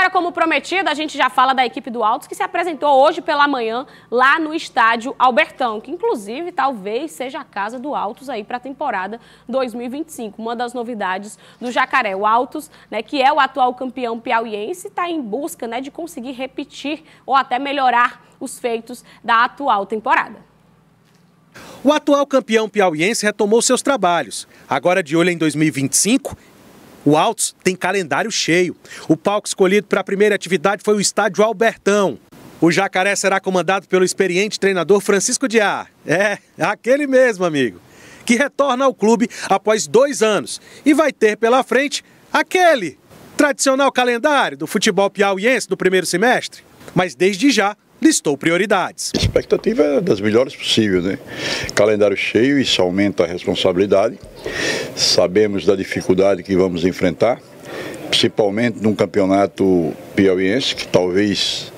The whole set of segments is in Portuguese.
agora, como prometido, a gente já fala da equipe do Altos, que se apresentou hoje pela manhã lá no estádio Albertão, que inclusive talvez seja a casa do Altos aí para a temporada 2025. Uma das novidades do Jacaré. O Altos, né, que é o atual campeão piauiense, está em busca né, de conseguir repetir ou até melhorar os feitos da atual temporada. O atual campeão piauiense retomou seus trabalhos. Agora de olho em 2025 o Altos tem calendário cheio. O palco escolhido para a primeira atividade foi o estádio Albertão. O Jacaré será comandado pelo experiente treinador Francisco Diá. É, aquele mesmo, amigo. Que retorna ao clube após dois anos e vai ter pela frente aquele tradicional calendário do futebol piauiense do primeiro semestre. Mas desde já listou prioridades. A expectativa é das melhores possíveis, né? Calendário cheio, isso aumenta a responsabilidade. Sabemos da dificuldade que vamos enfrentar, principalmente num campeonato piauiense, que talvez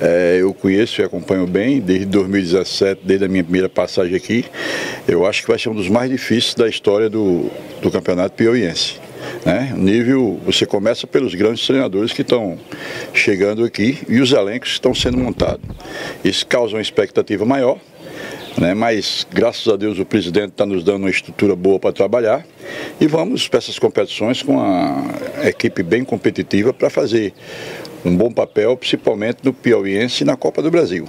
é, eu conheço e acompanho bem desde 2017, desde a minha primeira passagem aqui. Eu acho que vai ser um dos mais difíceis da história do, do campeonato piauiense. Né? Nível, você começa pelos grandes treinadores que estão chegando aqui e os elencos que estão sendo montados. Isso causa uma expectativa maior, né? mas graças a Deus o presidente está nos dando uma estrutura boa para trabalhar e vamos para essas competições com a equipe bem competitiva para fazer um bom papel, principalmente no Piauiense e na Copa do Brasil.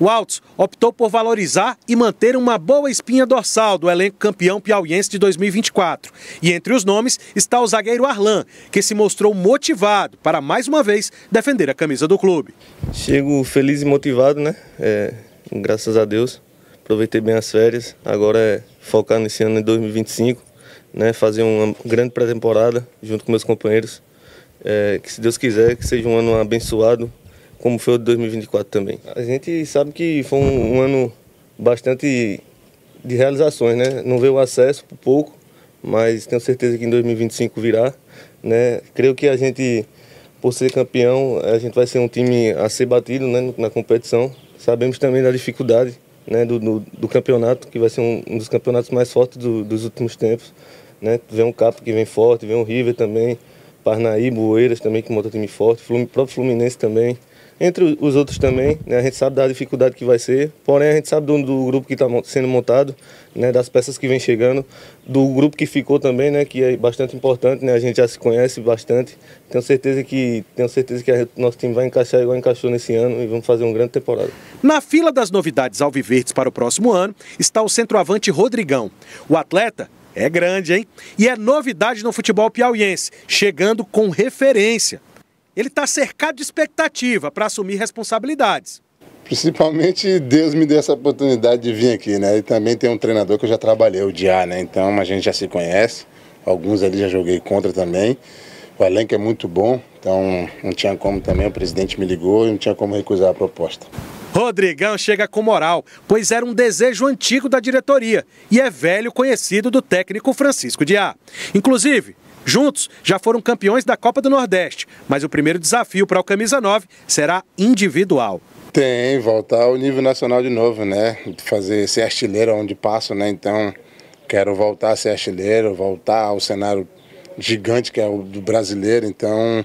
O Altos optou por valorizar e manter uma boa espinha dorsal do elenco campeão piauiense de 2024. E entre os nomes está o zagueiro Arlan, que se mostrou motivado para mais uma vez defender a camisa do clube. Chego feliz e motivado, né? É, graças a Deus. Aproveitei bem as férias. Agora é focar nesse ano de 2025, né? Fazer uma grande pré-temporada junto com meus companheiros. É, que se Deus quiser, que seja um ano abençoado como foi o de 2024 também. A gente sabe que foi um, um ano bastante de realizações, né? Não veio o acesso por pouco, mas tenho certeza que em 2025 virá, né? Creio que a gente, por ser campeão, a gente vai ser um time a ser batido né, na competição. Sabemos também da dificuldade né, do, do, do campeonato, que vai ser um, um dos campeonatos mais fortes do, dos últimos tempos. Né? Vem um Capo que vem forte, vem um River também, Parnaíba, Oeiras também que monta time forte, o próprio Fluminense também entre os outros também. Né? A gente sabe da dificuldade que vai ser, porém a gente sabe do, do grupo que está sendo montado, né? das peças que vem chegando, do grupo que ficou também, né? que é bastante importante, né? a gente já se conhece bastante. Tenho certeza que, tenho certeza que nosso time vai encaixar igual encaixou nesse ano e vamos fazer uma grande temporada. Na fila das novidades alviverdes para o próximo ano está o centroavante Rodrigão. O atleta é grande, hein? E é novidade no futebol piauiense, chegando com referência ele está cercado de expectativa para assumir responsabilidades. Principalmente Deus me deu essa oportunidade de vir aqui, né? E também tem um treinador que eu já trabalhei, o Diá, né? Então a gente já se conhece, alguns ali já joguei contra também. O elenco é muito bom, então não tinha como também, o presidente me ligou e não tinha como recusar a proposta. Rodrigão chega com moral, pois era um desejo antigo da diretoria e é velho conhecido do técnico Francisco Diá. Inclusive, Juntos, já foram campeões da Copa do Nordeste, mas o primeiro desafio para o Camisa 9 será individual. Tem, voltar ao nível nacional de novo, né? Fazer ser artilheiro onde passo, né? Então, quero voltar a ser artilheiro, voltar ao cenário gigante que é o do brasileiro, então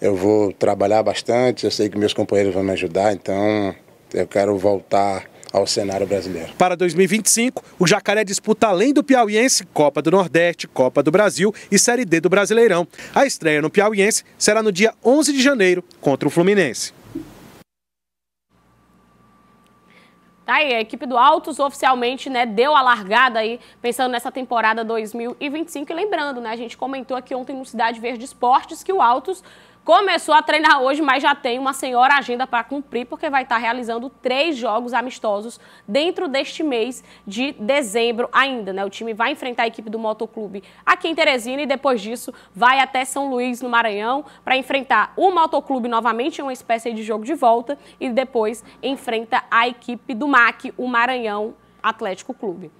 eu vou trabalhar bastante, eu sei que meus companheiros vão me ajudar, então eu quero voltar ao cenário brasileiro. Para 2025, o Jacaré disputa além do Piauiense, Copa do Nordeste, Copa do Brasil e Série D do Brasileirão. A estreia no Piauiense será no dia 11 de janeiro contra o Fluminense. Tá aí, a equipe do Altos oficialmente né, deu a largada aí, pensando nessa temporada 2025. E lembrando, né, a gente comentou aqui ontem no Cidade Verde Esportes que o Altos Começou a treinar hoje, mas já tem uma senhora agenda para cumprir, porque vai estar realizando três jogos amistosos dentro deste mês de dezembro ainda. Né? O time vai enfrentar a equipe do Motoclube aqui em Teresina e depois disso vai até São Luís, no Maranhão, para enfrentar o Motoclube novamente uma espécie de jogo de volta e depois enfrenta a equipe do MAC, o Maranhão Atlético Clube.